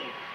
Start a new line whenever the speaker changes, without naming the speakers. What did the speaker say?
here.